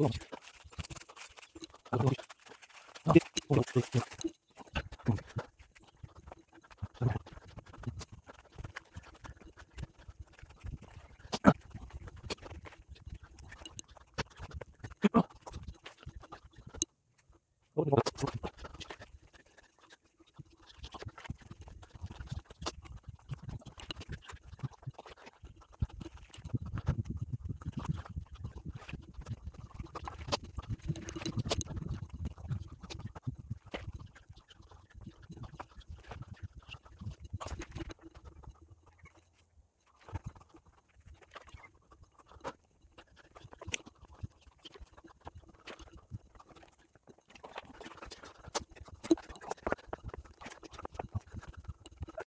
あっ。